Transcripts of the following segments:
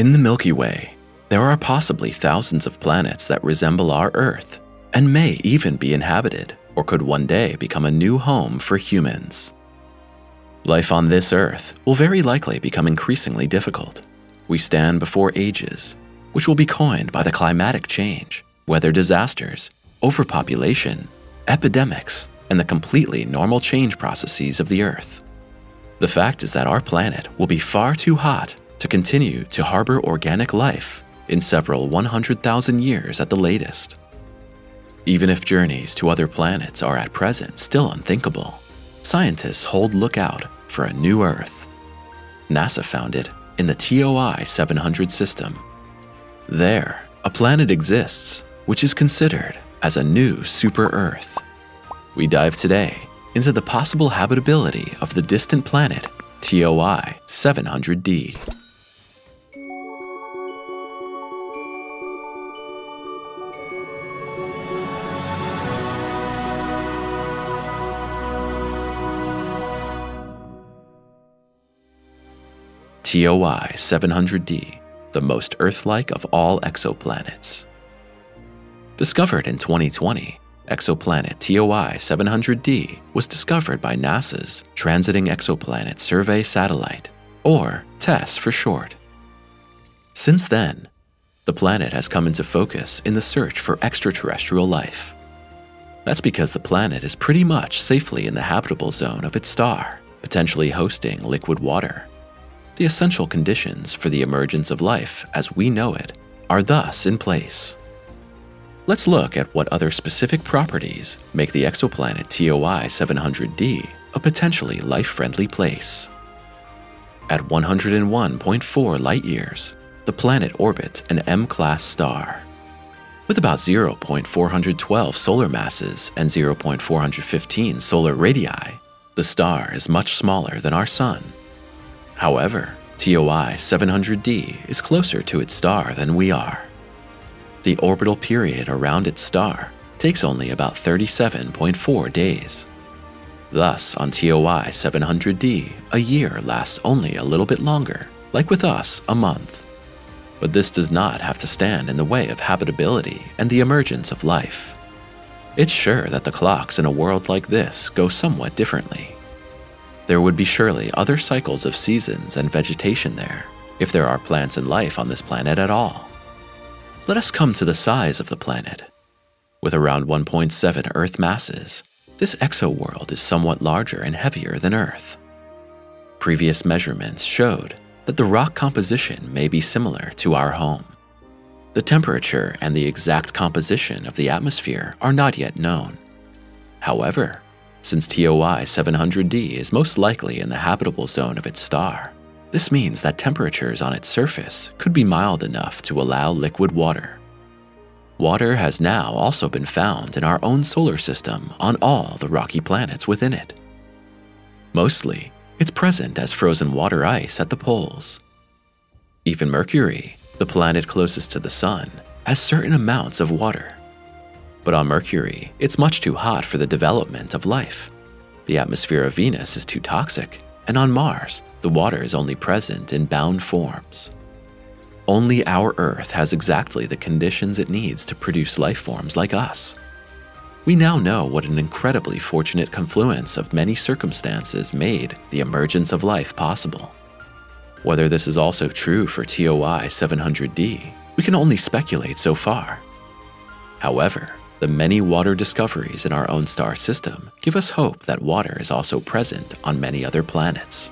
In the Milky Way, there are possibly thousands of planets that resemble our Earth and may even be inhabited or could one day become a new home for humans. Life on this Earth will very likely become increasingly difficult. We stand before ages, which will be coined by the climatic change, weather disasters, overpopulation, epidemics, and the completely normal change processes of the Earth. The fact is that our planet will be far too hot to continue to harbor organic life in several 100,000 years at the latest. Even if journeys to other planets are at present still unthinkable, scientists hold lookout for a new Earth. NASA found it in the TOI 700 system. There, a planet exists which is considered as a new super Earth. We dive today into the possible habitability of the distant planet TOI 700d. TOI 700d, the most Earth-like of all exoplanets. Discovered in 2020, exoplanet TOI 700d was discovered by NASA's Transiting Exoplanet Survey Satellite, or TESS for short. Since then, the planet has come into focus in the search for extraterrestrial life. That's because the planet is pretty much safely in the habitable zone of its star, potentially hosting liquid water. The essential conditions for the emergence of life as we know it are thus in place. Let's look at what other specific properties make the exoplanet TOI 700d a potentially life-friendly place. At 101.4 light-years, the planet orbits an M-class star. With about 0.412 solar masses and 0.415 solar radii, the star is much smaller than our Sun. However, TOI 700d is closer to its star than we are. The orbital period around its star takes only about 37.4 days. Thus, on TOI 700d, a year lasts only a little bit longer, like with us, a month. But this does not have to stand in the way of habitability and the emergence of life. It's sure that the clocks in a world like this go somewhat differently there would be surely other cycles of seasons and vegetation there, if there are plants and life on this planet at all. Let us come to the size of the planet. With around 1.7 Earth masses, this exoworld is somewhat larger and heavier than Earth. Previous measurements showed that the rock composition may be similar to our home. The temperature and the exact composition of the atmosphere are not yet known. However, since TOI 700d is most likely in the habitable zone of its star. This means that temperatures on its surface could be mild enough to allow liquid water. Water has now also been found in our own solar system on all the rocky planets within it. Mostly, it's present as frozen water ice at the poles. Even Mercury, the planet closest to the Sun, has certain amounts of water. But on Mercury, it's much too hot for the development of life. The atmosphere of Venus is too toxic, and on Mars, the water is only present in bound forms. Only our Earth has exactly the conditions it needs to produce life forms like us. We now know what an incredibly fortunate confluence of many circumstances made the emergence of life possible. Whether this is also true for TOI 700d, we can only speculate so far. However, the many water discoveries in our own star system give us hope that water is also present on many other planets.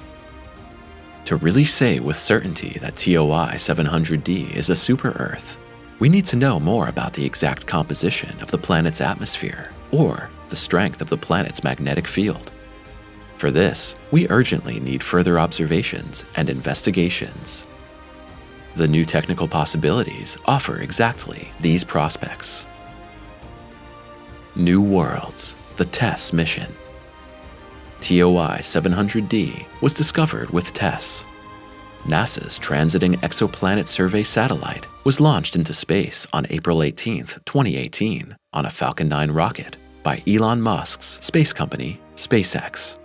To really say with certainty that TOI 700d is a super-Earth, we need to know more about the exact composition of the planet's atmosphere or the strength of the planet's magnetic field. For this, we urgently need further observations and investigations. The new technical possibilities offer exactly these prospects. New Worlds, the TESS mission. TOI 700d was discovered with TESS. NASA's Transiting Exoplanet Survey satellite was launched into space on April 18, 2018, on a Falcon 9 rocket by Elon Musk's space company, SpaceX.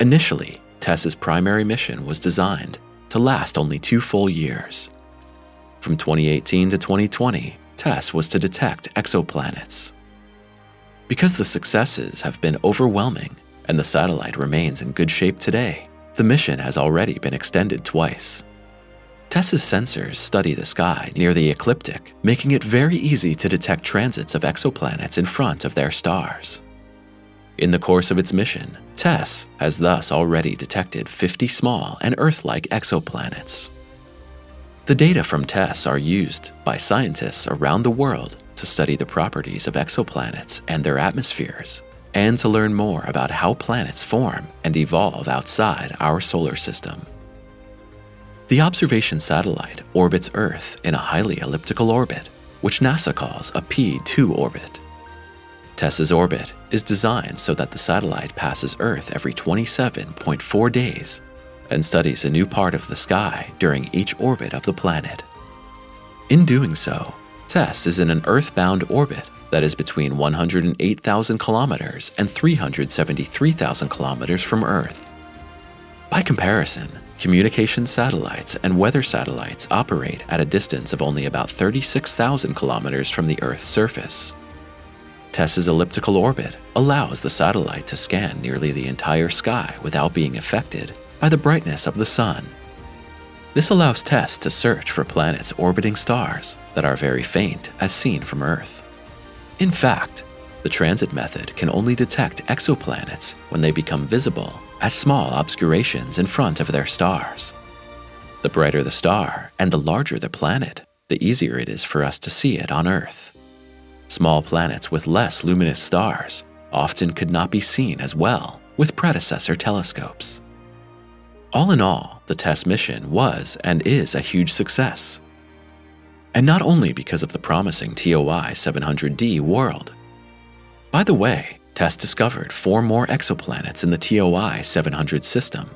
Initially, TESS's primary mission was designed to last only two full years. From 2018 to 2020, TESS was to detect exoplanets. Because the successes have been overwhelming and the satellite remains in good shape today, the mission has already been extended twice. TESS's sensors study the sky near the ecliptic, making it very easy to detect transits of exoplanets in front of their stars. In the course of its mission, TESS has thus already detected 50 small and Earth-like exoplanets. The data from TESS are used by scientists around the world to study the properties of exoplanets and their atmospheres, and to learn more about how planets form and evolve outside our solar system. The observation satellite orbits Earth in a highly elliptical orbit, which NASA calls a P2 orbit. TESS's orbit is designed so that the satellite passes Earth every 27.4 days and studies a new part of the sky during each orbit of the planet. In doing so, TESS is in an Earth-bound orbit that is between 108,000 kilometers and 373,000 kilometers from Earth. By comparison, communication satellites and weather satellites operate at a distance of only about 36,000 kilometers from the Earth's surface. TESS's elliptical orbit allows the satellite to scan nearly the entire sky without being affected by the brightness of the sun. This allows TESS to search for planets orbiting stars that are very faint as seen from Earth. In fact, the transit method can only detect exoplanets when they become visible as small obscurations in front of their stars. The brighter the star and the larger the planet, the easier it is for us to see it on Earth. Small planets with less luminous stars often could not be seen as well with predecessor telescopes. All in all, the TESS mission was and is a huge success. And not only because of the promising TOI 700D world. By the way, TESS discovered four more exoplanets in the TOI 700 system.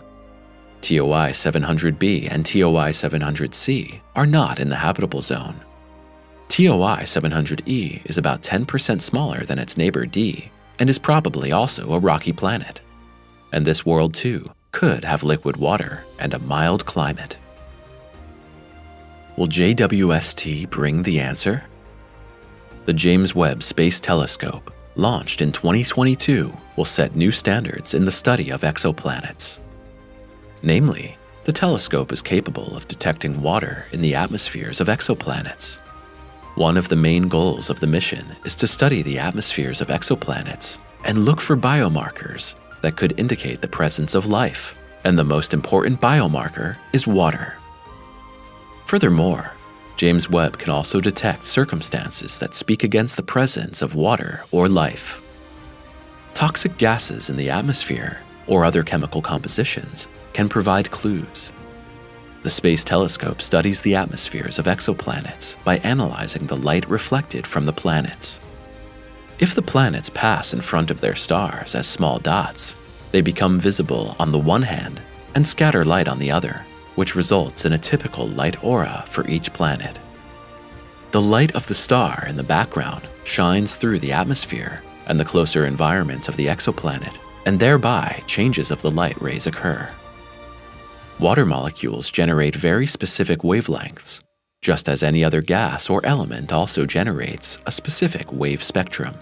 TOI 700b and TOI 700c are not in the habitable zone. TOI 700e is about 10% smaller than its neighbor D and is probably also a rocky planet. And this world too could have liquid water and a mild climate. Will JWST bring the answer? The James Webb Space Telescope, launched in 2022, will set new standards in the study of exoplanets. Namely, the telescope is capable of detecting water in the atmospheres of exoplanets. One of the main goals of the mission is to study the atmospheres of exoplanets and look for biomarkers that could indicate the presence of life, and the most important biomarker is water. Furthermore, James Webb can also detect circumstances that speak against the presence of water or life. Toxic gases in the atmosphere or other chemical compositions can provide clues. The Space Telescope studies the atmospheres of exoplanets by analyzing the light reflected from the planets. If the planets pass in front of their stars as small dots, they become visible on the one hand and scatter light on the other, which results in a typical light aura for each planet. The light of the star in the background shines through the atmosphere and the closer environment of the exoplanet, and thereby changes of the light rays occur. Water molecules generate very specific wavelengths, just as any other gas or element also generates a specific wave spectrum.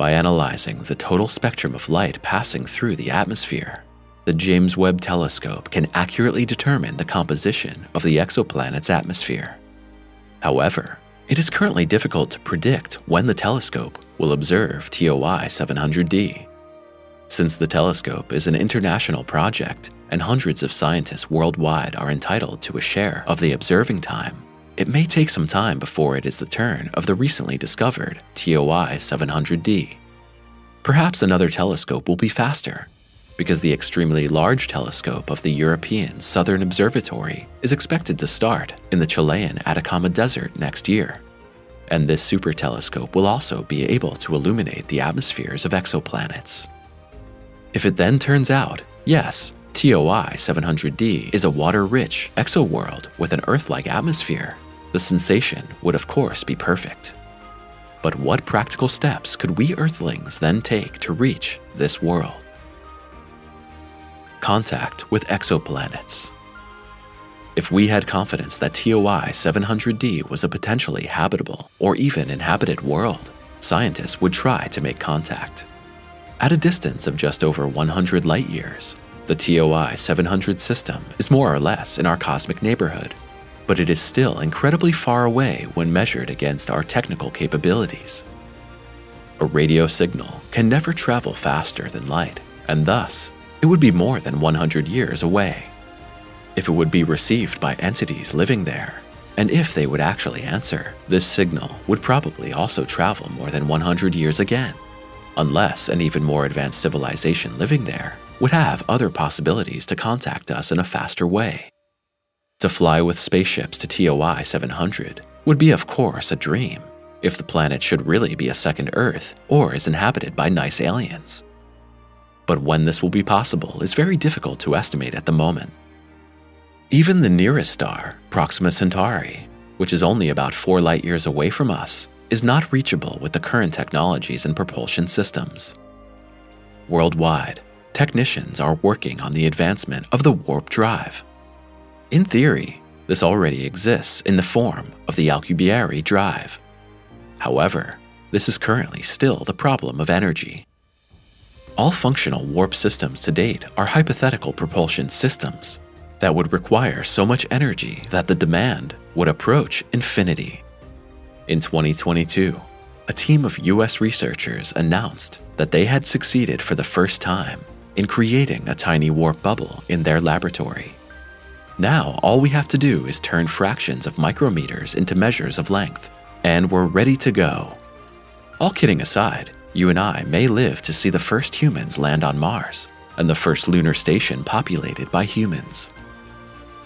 By analyzing the total spectrum of light passing through the atmosphere, the James Webb Telescope can accurately determine the composition of the exoplanet's atmosphere. However, it is currently difficult to predict when the telescope will observe TOI 700D. Since the telescope is an international project and hundreds of scientists worldwide are entitled to a share of the observing time, it may take some time before it is the turn of the recently discovered TOI 700D. Perhaps another telescope will be faster, because the extremely large telescope of the European Southern Observatory is expected to start in the Chilean Atacama Desert next year. And this super telescope will also be able to illuminate the atmospheres of exoplanets. If it then turns out, yes, TOI 700D is a water-rich exoworld with an Earth-like atmosphere, the sensation would of course be perfect. But what practical steps could we Earthlings then take to reach this world? Contact with exoplanets. If we had confidence that TOI 700D was a potentially habitable or even inhabited world, scientists would try to make contact. At a distance of just over 100 light years, the TOI 700 system is more or less in our cosmic neighborhood, but it is still incredibly far away when measured against our technical capabilities. A radio signal can never travel faster than light, and thus, it would be more than 100 years away. If it would be received by entities living there, and if they would actually answer, this signal would probably also travel more than 100 years again, unless an even more advanced civilization living there would have other possibilities to contact us in a faster way. To fly with spaceships to TOI 700 would be, of course, a dream if the planet should really be a second Earth or is inhabited by nice aliens. But when this will be possible is very difficult to estimate at the moment. Even the nearest star, Proxima Centauri, which is only about 4 light years away from us, is not reachable with the current technologies and propulsion systems. Worldwide, technicians are working on the advancement of the warp drive. In theory, this already exists in the form of the Alcubierre drive. However, this is currently still the problem of energy. All functional warp systems to date are hypothetical propulsion systems that would require so much energy that the demand would approach infinity. In 2022, a team of US researchers announced that they had succeeded for the first time in creating a tiny warp bubble in their laboratory. Now, all we have to do is turn fractions of micrometers into measures of length, and we're ready to go. All kidding aside, you and I may live to see the first humans land on Mars and the first lunar station populated by humans.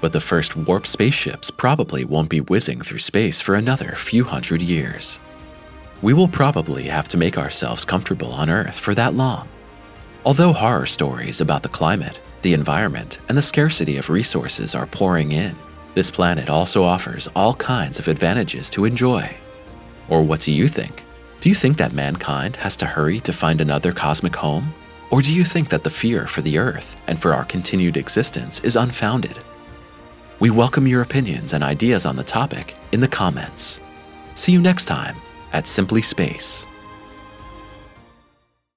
But the first warp spaceships probably won't be whizzing through space for another few hundred years. We will probably have to make ourselves comfortable on Earth for that long Although horror stories about the climate, the environment, and the scarcity of resources are pouring in, this planet also offers all kinds of advantages to enjoy. Or what do you think? Do you think that mankind has to hurry to find another cosmic home? Or do you think that the fear for the Earth and for our continued existence is unfounded? We welcome your opinions and ideas on the topic in the comments. See you next time at Simply Space.